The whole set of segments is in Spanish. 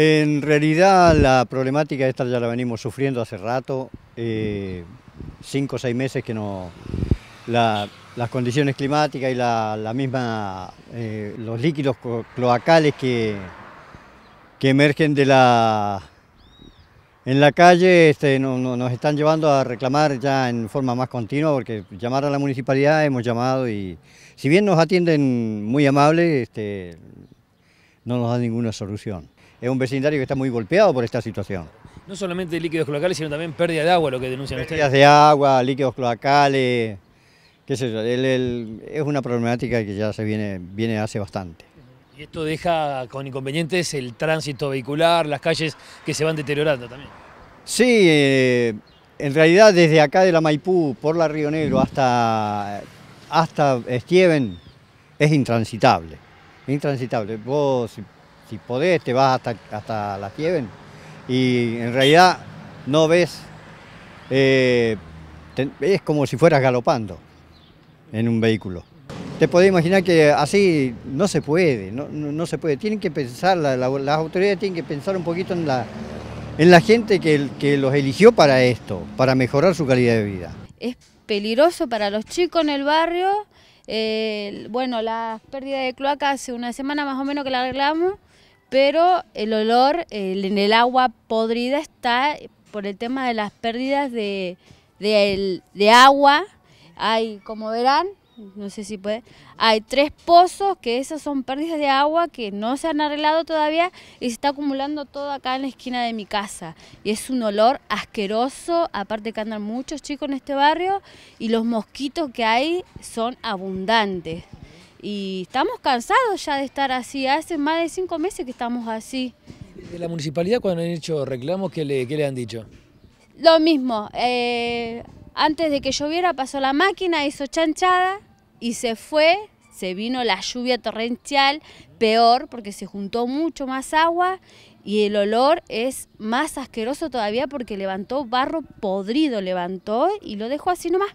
En realidad la problemática esta ya la venimos sufriendo hace rato, eh, cinco o seis meses que no, las condiciones climáticas y la, misma, eh, los líquidos cloacales que, que emergen de la, en la calle este, nos están llevando a reclamar ya en forma más continua porque llamar a la municipalidad hemos llamado y si bien nos atienden muy amables, este, no nos dan ninguna solución es un vecindario que está muy golpeado por esta situación. No solamente líquidos cloacales, sino también pérdida de agua, lo que denuncian Pérdidas ustedes. de agua, líquidos cloacales, qué sé yo, es una problemática que ya se viene, viene hace bastante. Y esto deja con inconvenientes el tránsito vehicular, las calles que se van deteriorando también. Sí, eh, en realidad desde acá de la Maipú por la Río Negro hasta, hasta Estieven es intransitable, intransitable. Vos si podés, te vas hasta, hasta la Tieven y en realidad no ves, eh, es como si fueras galopando en un vehículo. Te podés imaginar que así no se puede, no, se puede. Tienen que pensar, las autoridades tienen que pensar un poquito en la, en la gente que, que los eligió para esto, para mejorar su calidad de vida. Es peligroso para los chicos en el barrio. Bueno, la pérdida de cloaca hace una semana más o menos que la arreglamos pero el olor en el agua podrida está por el tema de las pérdidas de, agua. Hay, como verán, no sé si puede, hay tres pozos que esas son pérdidas de agua que no se han arreglado todavía y se está acumulando todo acá en la esquina de mi casa. Y es un olor asqueroso, aparte que andan muchos chicos en este barrio y los mosquitos que hay son abundantes y estamos cansados ya de estar así, hace más de cinco meses que estamos así. ¿De la municipalidad cuando han hecho reclamos qué le, le han dicho? Lo mismo, eh, antes de que lloviera pasó la máquina, hizo chanchada y se fue, se vino la lluvia torrencial, peor porque se juntó mucho más agua y el olor es más asqueroso todavía porque levantó barro podrido, levantó y lo dejó así nomás.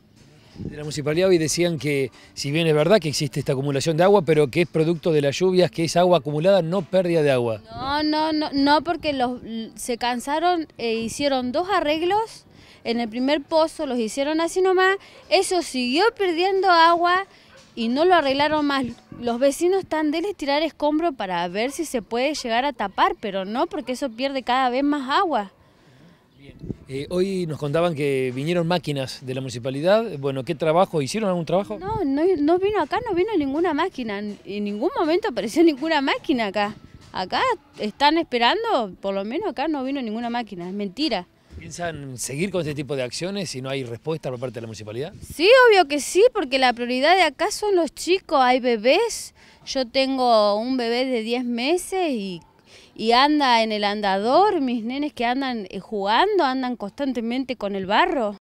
De la municipalidad hoy decían que, si bien es verdad que existe esta acumulación de agua, pero que es producto de las lluvias, que es agua acumulada, no pérdida de agua. No, no, no, no porque los, se cansaron e hicieron dos arreglos. En el primer pozo los hicieron así nomás, eso siguió perdiendo agua y no lo arreglaron más. Los vecinos están de tirar escombro para ver si se puede llegar a tapar, pero no porque eso pierde cada vez más agua. Eh, hoy nos contaban que vinieron máquinas de la municipalidad. Bueno, ¿qué trabajo? ¿Hicieron algún trabajo? No, no, vino acá, no vino ninguna máquina. En ningún momento apareció ninguna máquina acá. Acá están esperando, por lo menos acá no vino ninguna máquina, es mentira. ¿Piensan seguir con este tipo de acciones si no hay respuesta por parte de la municipalidad? Sí, obvio que sí, porque la prioridad de acá son los chicos, hay bebés. Yo tengo un bebé de 10 meses y y anda en el andador, mis nenes que andan eh, jugando, andan constantemente con el barro.